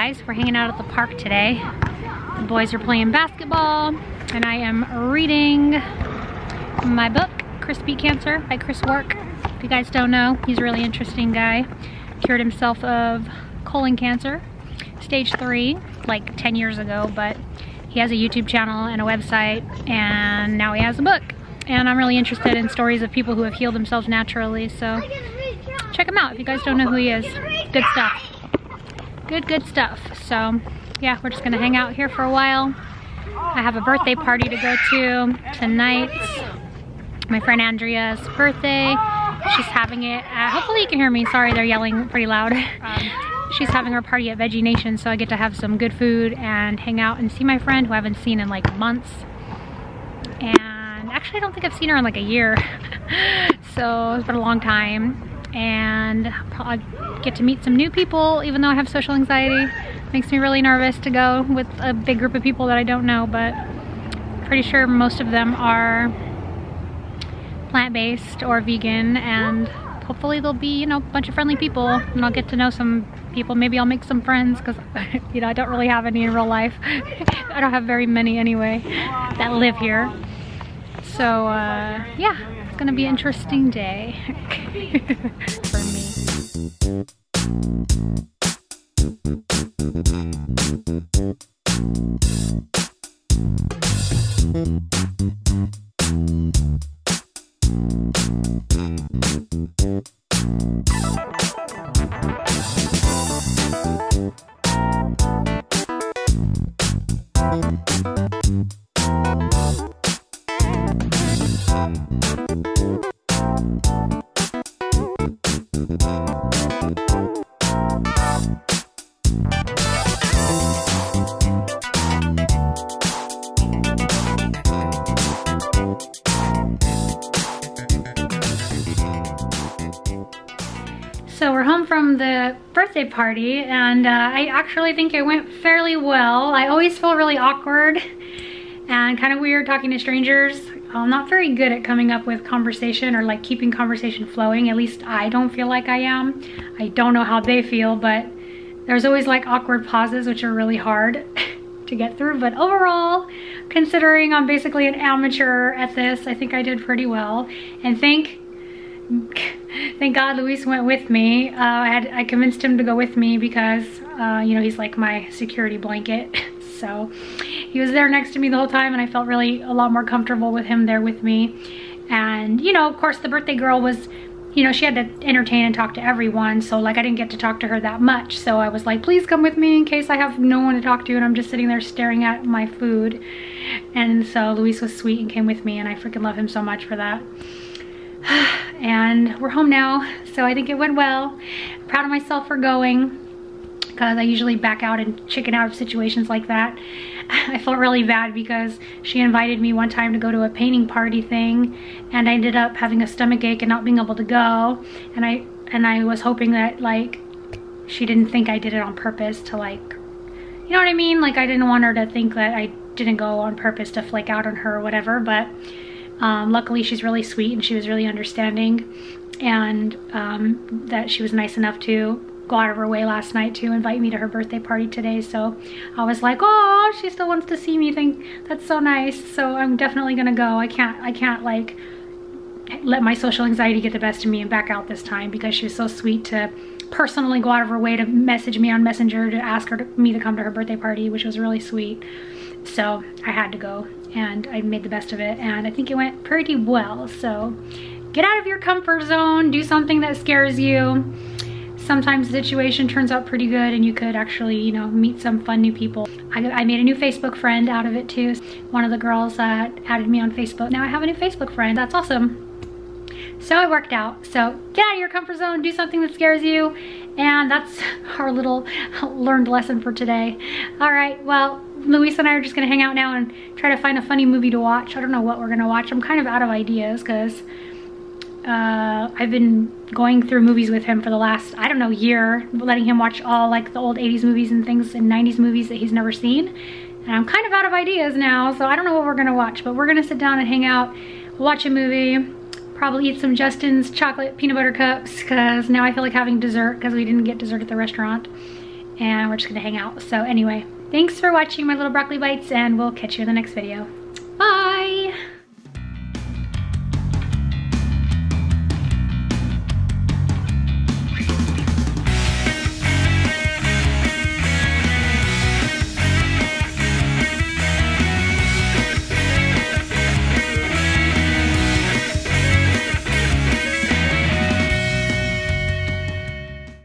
Guys, we're hanging out at the park today. The boys are playing basketball and I am reading my book, Beat Cancer by Chris Wark. If you guys don't know, he's a really interesting guy. Cured himself of colon cancer, stage three, like 10 years ago, but he has a YouTube channel and a website and now he has a book. And I'm really interested in stories of people who have healed themselves naturally, so check him out if you guys don't know who he is. Good stuff good, good stuff. So yeah, we're just gonna hang out here for a while. I have a birthday party to go to tonight. My friend Andrea's birthday. She's having it at, hopefully you can hear me. Sorry, they're yelling pretty loud. She's having her party at VegeNation, so I get to have some good food and hang out and see my friend who I haven't seen in like months. And actually, I don't think I've seen her in like a year. so it's been a long time. And I'll get to meet some new people, even though I have social anxiety. Makes me really nervous to go with a big group of people that I don't know, but pretty sure most of them are plant-based or vegan and hopefully there'll be, you know, a bunch of friendly people and I'll get to know some people. Maybe I'll make some friends because, you know, I don't really have any in real life. I don't have very many anyway that live here. So, uh, yeah, it's gonna be an interesting day for me. So we're from the birthday party and uh, I actually think it went fairly well. I always feel really awkward and kind of weird talking to strangers. I'm not very good at coming up with conversation or like keeping conversation flowing. At least I don't feel like I am. I don't know how they feel, but there's always like awkward pauses which are really hard to get through. But overall, considering I'm basically an amateur at this, I think I did pretty well. And thank thank God Luis went with me. Uh, I had I convinced him to go with me because uh, you know he's like my security blanket. so he was there next to me the whole time, and I felt really a lot more comfortable with him there with me. And you know, of course, the birthday girl was. You know, she had to entertain and talk to everyone, so like I didn't get to talk to her that much. So I was like, please come with me in case I have no one to talk to and I'm just sitting there staring at my food. And so Luis was sweet and came with me and I freaking love him so much for that. and we're home now so I think it went well. Proud of myself for going because I usually back out and chicken out of situations like that. I felt really bad because she invited me one time to go to a painting party thing and I ended up having a stomach ache and not being able to go. And I and I was hoping that like she didn't think I did it on purpose to like you know what I mean? Like I didn't want her to think that I didn't go on purpose to flake out on her or whatever but um, luckily, she's really sweet and she was really understanding and um, that she was nice enough to go out of her way last night to invite me to her birthday party today. So I was like, oh, she still wants to see me. Think that's so nice. So I'm definitely gonna go. I can't, I can't like let my social anxiety get the best of me and back out this time because she was so sweet to personally go out of her way to message me on Messenger to ask her to, me to come to her birthday party, which was really sweet. So I had to go and I made the best of it and I think it went pretty well. So get out of your comfort zone, do something that scares you. Sometimes the situation turns out pretty good and you could actually, you know, meet some fun new people. I, I made a new Facebook friend out of it too. One of the girls that added me on Facebook. Now I have a new Facebook friend. That's awesome. So it worked out. So get out of your comfort zone, do something that scares you. And that's our little learned lesson for today. All right, well, Luis and I are just gonna hang out now and try to find a funny movie to watch. I don't know what we're gonna watch. I'm kind of out of ideas because uh, I've been going through movies with him for the last, I don't know, year, letting him watch all like the old 80s movies and things and 90s movies that he's never seen. And I'm kind of out of ideas now, so I don't know what we're gonna watch, but we're gonna sit down and hang out, watch a movie, probably eat some Justin's chocolate peanut butter cups because now I feel like having dessert because we didn't get dessert at the restaurant and we're just gonna hang out. So anyway, thanks for watching my little broccoli bites and we'll catch you in the next video. Bye!